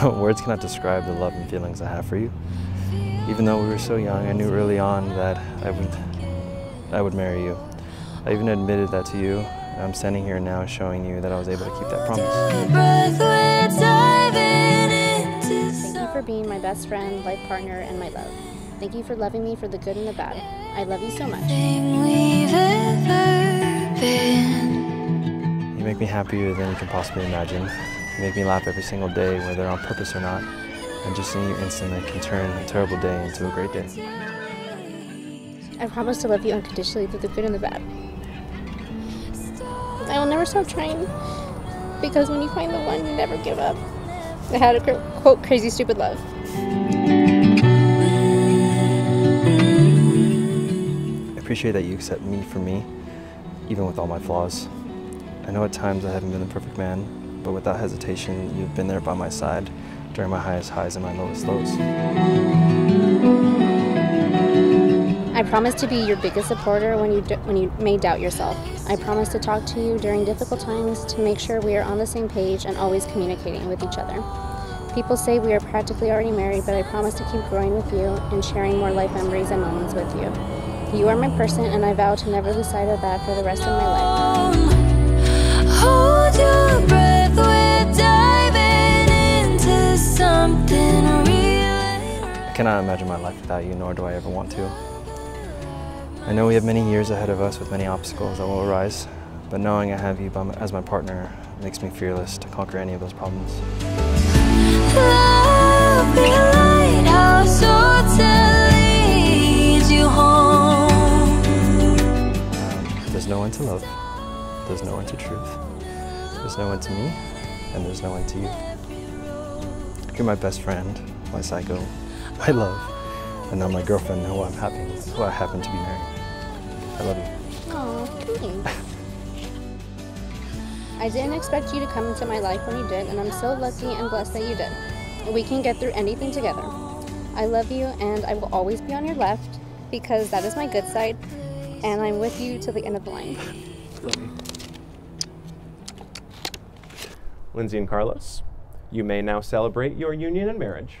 Words cannot describe the love and feelings I have for you. Even though we were so young, I knew early on that I would, I would marry you. I even admitted that to you, and I'm standing here now showing you that I was able to keep that promise. Thank you for being my best friend, life partner, and my love. Thank you for loving me for the good and the bad. I love you so much. You make me happier than you can possibly imagine. You make me laugh every single day, whether on purpose or not. And just seeing you instantly can turn a terrible day into a great day. I promise to love you unconditionally through the good and the bad. I will never stop trying because when you find the one, you never give up. I had a quote, crazy stupid love. I appreciate that you accept me for me, even with all my flaws. I know at times I haven't been the perfect man, but without hesitation, you've been there by my side during my highest highs and my lowest lows. I promise to be your biggest supporter when you, when you may doubt yourself. I promise to talk to you during difficult times to make sure we are on the same page and always communicating with each other. People say we are practically already married, but I promise to keep growing with you and sharing more life memories and moments with you. You are my person, and I vow to never lose sight of that for the rest of my life. Cannot imagine my life without you, nor do I ever want to. I know we have many years ahead of us with many obstacles that will arise, but knowing I have you as my partner makes me fearless to conquer any of those problems. there's no end to love, there's no end to truth, there's no end to me, and there's no end to you. You're my best friend, my psycho, my love, and now my girlfriend who I'm happy, who I happen to be married. I love you. Aw, thanks. I didn't expect you to come into my life when you did, and I'm so lucky and blessed that you did. We can get through anything together. I love you, and I will always be on your left because that is my good side, and I'm with you till the end of the line. Lindsey and Carlos, you may now celebrate your union and marriage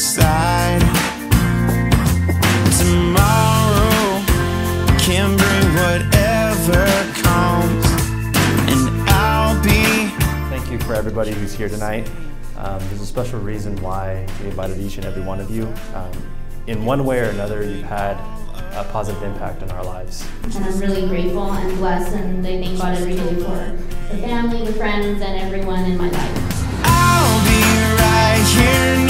side. Tomorrow can bring whatever comes, and I'll be. Thank you for everybody who's here tonight. Um, there's a special reason why we invited each and every one of you. Um, in one way or another, you've had a positive impact on our lives. And I'm really grateful and blessed, and I thank God every day for the family, the friends, and everyone in my life hear